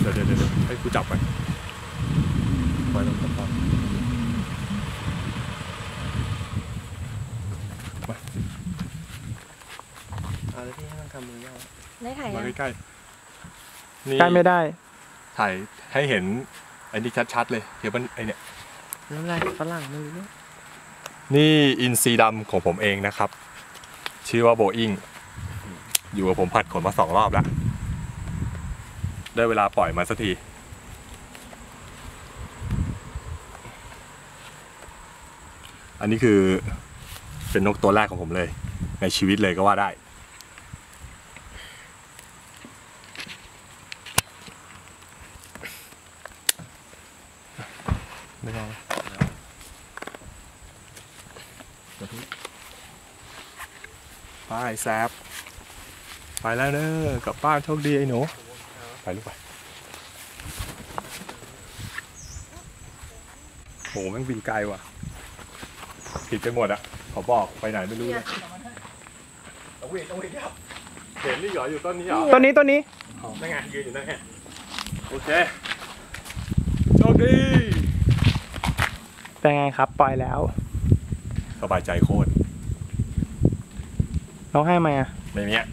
เดี๋ยวเดี๋ยวเดี๋ยวให้กูจับไปปล่อยลงจับพอเอาแล้วพี่ให้มันทำมือย่างได้ถ่ายมายังใกล้ๆนี่ใกล้ไม่ได้ ถ่ายให้เห็นไอ้นี่ชัดๆเลยเดี๋ยวมันไอเนี่ยน้ำลายฝรั่งไม่รู้นี่อินซีดำของผมเองนะครับ ชื่อว่าโบอิงอยู่กับผมผัดขนมาสองรอบแล้ว ได้เวลาปล่อยมาสักทีอันนี้คือเป็นนกตัวแรกของผมเลย ในชีวิตเลยก็ว่าได้ ไม่เอาไปแซบไปแล้วเนอะกลับบ้านโชคดีไอ้หนู ไปลูกไปโหแม่งบินไกลว่ะผิดไปหมดอะขอบอกไปไหนไม่รู้เลยต้องวิ่งต้องวิ่งครับเห็นนี่เหรออยู่ต้นนี้เหรอตัวนี้ตัวนี้อ๋อนั่นไงยืนอยู่นั่นไงโอเคโชคดีเป็นไงครับปล่อยแล้ว สบายใจโคตรร้องไห้ไหมอะไม่เนี้ย